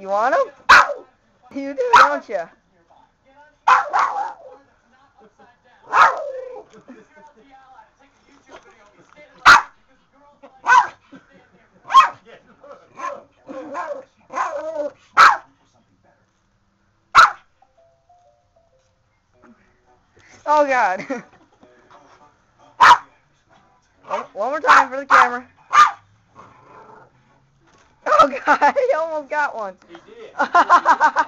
You want him? You do, don't you? Oh God. one, oh, one more time for the camera. God, he almost got one. He did.